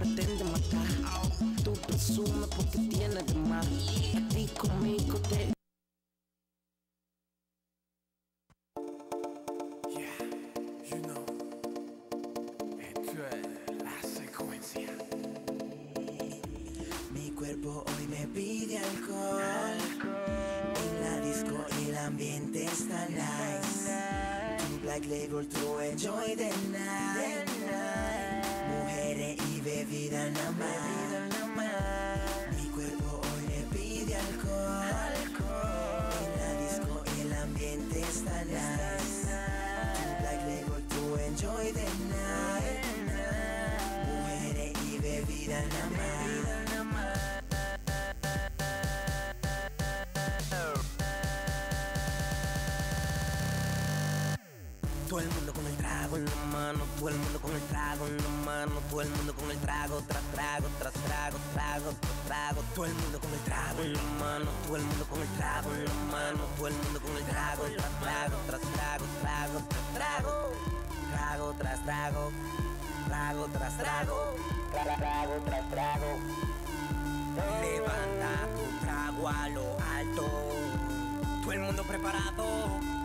pretende matar. Tú presumes porque tienes de más. A ti conmigo te. Yeah, you know. Esto es la secuencia. Mi cuerpo hoy me pide alcohol. En la disco el ambiente está nice. Tu black label to enjoy the night. Mujeres y bebida nada más. Mi cuerpo hoy me pide alcohol. En la disco el ambiente está nice. Tu black label to enjoy the night. Mujeres y bebida nada más. Todo el mundo con el trago en la mano, todo el mundo con el trago en la mano, todo el mundo con el trago, tras trago, tras trago, trago, tras trago, todo el mundo con el trago en la mano, todo el mundo con el trago en la mano, todo el mundo con el trago, tras trago, tras trago, trago, tras trago, trago tras trago, trago tras trago, tra- trago tras trago. Levanta tu trago a lo alto, todo el mundo preparado.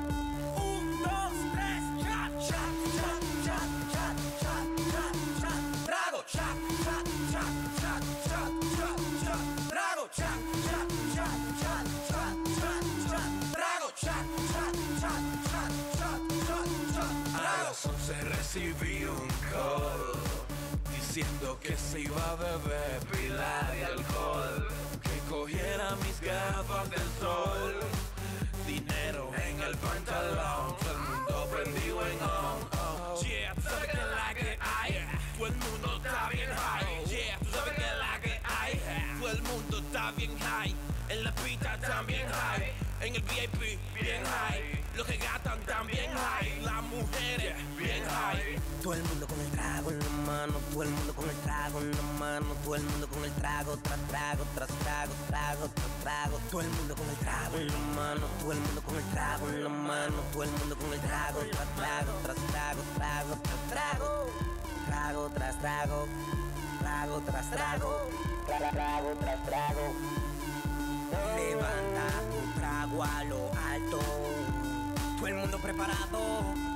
Las 11 recibí un call diciendo que se iba a beber pila de alcohol, que cogiera mis gafas del sol, dinero en el pantalón, todo el mundo prendido en on. Oh. Yeah, tú sabes que la que hay, todo el mundo está bien high. Yeah, tú sabes que la que hay, todo el mundo está bien high, en la pista también high, en el VIP bien high, los que gastan también high, Todo el mundo con el trago en la mano, todo el mundo con el trago en la mano, todo el mundo con el trago, tras trago, tras trago, trago, tras trago, todo el mundo con el trago en la mano, todo el mundo con el trago en la mano, todo el mundo con el trago, tras trago, tras trago, trago, tras trago, trago tras trago, trago tras trago, tra- trago tras trago. Levanta tu trago a lo alto, todo el mundo preparado.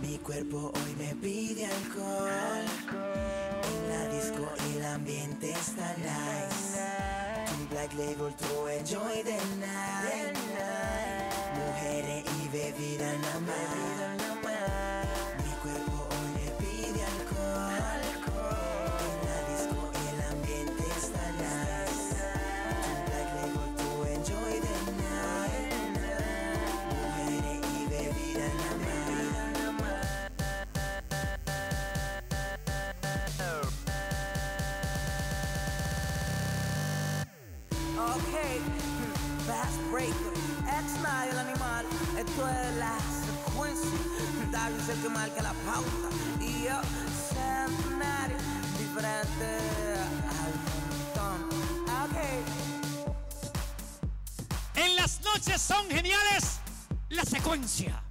Mi cuerpo hoy me pide alcohol. En la disco el ambiente está nice. Tu black label to enjoy the night. Mujeres y bebida nada más. Ok, Fast Breaker, X-Night el animal, esto es la secuencia, Dario es el que marca la pauta, y yo, Centenario, diferente al montón. Ok. En las noches son geniales. La secuencia.